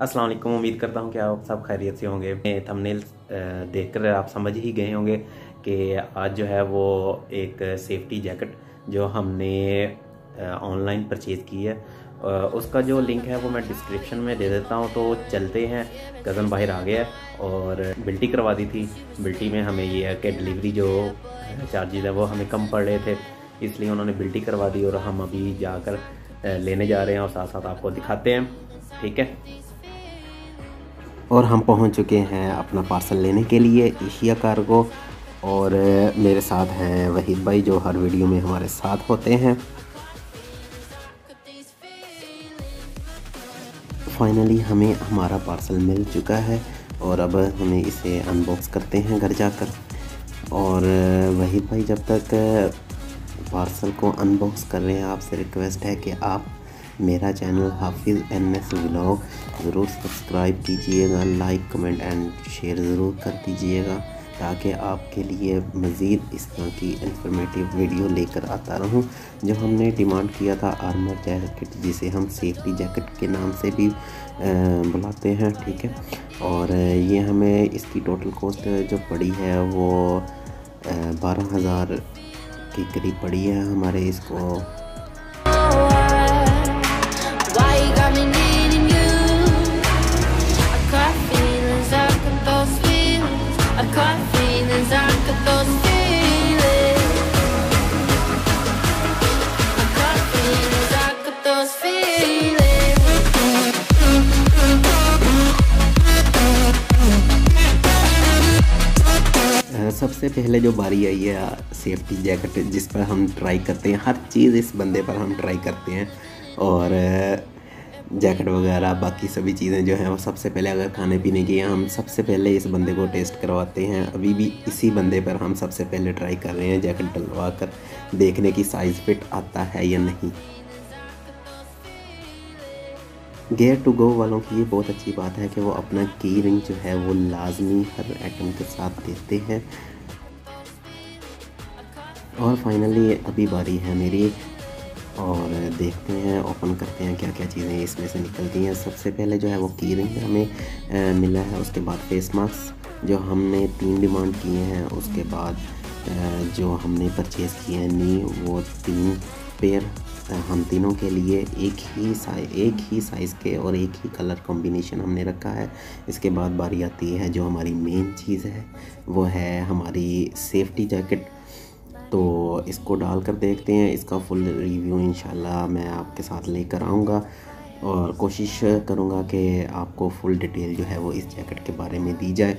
अस्सलाम वालेकुम, उम्मीद करता हूँ कि आप सब खैरियत से होंगे। थंबनेल देखकर आप समझ ही गए होंगे कि आज जो है वो एक सेफ्टी जैकेट जो हमने ऑनलाइन परचेज़ की है। उसका जो लिंक है वो मैं डिस्क्रिप्शन में दे देता हूँ। तो चलते हैं, कज़न बाहर आ गया और बिल्टी करवा दी थी। बिल्टी में हमें ये है कि डिलीवरी जो चार्जेज है वो हमें कम पड़ रहे थे, इसलिए उन्होंने बिल्टी करवा दी और हम अभी जाकर लेने जा रहे हैं और साथ साथ आपको दिखाते हैं। ठीक है? और हम पहुँच चुके हैं अपना पार्सल लेने के लिए एशिया कार्गो। और मेरे साथ हैं वहीद भाई, जो हर वीडियो में हमारे साथ होते हैं। फाइनली हमें हमारा पार्सल मिल चुका है और अब हमें इसे अनबॉक्स करते हैं घर जाकर। और वहीद भाई, जब तक पार्सल को अनबॉक्स कर रहे हैं, आपसे रिक्वेस्ट है कि आप मेरा channel Hafiz N S vlog ज़रूर सब्सक्राइब कीजिएगा, लाइक, कमेंट एंड शेयर ज़रूर कर दीजिएगा ताकि आपके लिए मज़ीद इस तरह की इंफॉर्मेटिव वीडियो लेकर आता रहूँ। जो हमने डिमांड किया था आर्मर जैकेट जिसे हम सेफ्टी जैकेट के नाम से भी बुलाते हैं, ठीक है? और ये हमें इसकी टोटल कॉस्ट जो पड़ी है वो बारह हज़ार के करीब पड़ी है हमारे इसको सबसे पहले जो बारी आई है सेफ्टी जैकेट जिस पर हम ट्राई करते हैं, हर चीज़ इस बंदे पर हम ट्राई करते हैं। और जैकेट वगैरह, बाकी सभी चीज़ें जो हैं, वो सबसे पहले अगर खाने पीने की हम सबसे पहले इस बंदे को टेस्ट करवाते हैं। अभी भी इसी बंदे पर हम सबसे पहले ट्राई कर रहे हैं जैकेट डलवा कर देखने की साइज़ फिट आता है या नहीं। गेयर टू गो वालों की ये बहुत अच्छी बात है कि वो अपना की रिंग जो है वो लाजमी हर आइटम के साथ देते हैं। और फाइनली अभी बारी है मेरी और देखते हैं ओपन करते हैं क्या क्या चीज़ें इसमें से निकलती हैं। सबसे पहले जो है वो की रिंग हमें मिला है उसके बाद फेस मास्क जो हमने तीन डिमांड किए हैं। उसके बाद जो हमने परचेज़ किए हैं नी, वो तीन पेयर हम तीनों के लिए एक ही साइज़ एक ही साइज़ के और एक ही कलर कॉम्बिनेशन हमने रखा है। इसके बाद बारी आती है जो हमारी मेन चीज़ है, वो है हमारी सेफ्टी जैकेट तो इसको डाल कर देखते हैं। इसका फुल रिव्यू इन मैं आपके साथ लेकर आऊँगा और कोशिश करूँगा कि आपको फुल डिटेल जो है वो इस जैकेट के बारे में दी जाए।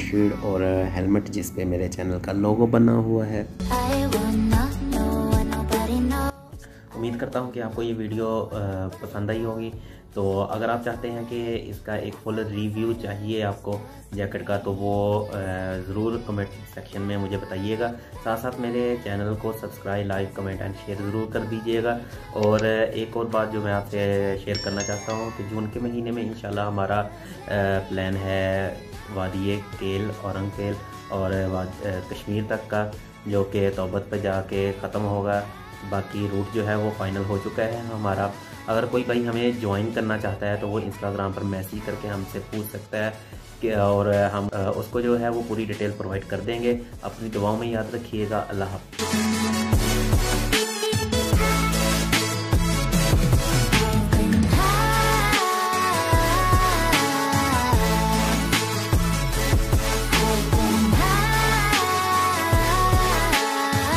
विंडशील्ड और हेलमेट जिस पे मेरे चैनल का लोगो बना हुआ है। उम्मीद करता हूँ कि आपको ये वीडियो पसंद आई होगी। तो अगर आप चाहते हैं कि इसका एक फुल रिव्यू चाहिए आपको जैकेट का तो वो ज़रूर कमेंट सेक्शन में मुझे बताइएगा। साथ साथ मेरे चैनल को subscribe like comment and share ज़रूर कर दीजिएगा। और एक और बात जो मैं आपसे शेयर करना चाहता हूँ कि जून के महीने में इंशाल्लाह हमारा प्लान है वादी केल औरंग केल और कश्मीर तक का, जो कि तोबत पर जाके ख़त्म होगा। बाकी रूट जो है वो फाइनल हो चुका है हमारा। अगर कोई भाई हमें ज्वाइन करना चाहता है तो वो इंस्टाग्राम पर मैसेज करके हमसे पूछ सकता है कि, और हम, उसको जो है वो पूरी डिटेल प्रोवाइड कर देंगे। अपनी दुआओं में याद रखिएगा। अल्लाह हाफ़